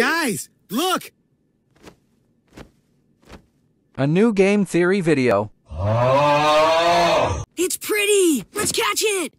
Guys, look! A new game theory video. It's pretty! Let's catch it!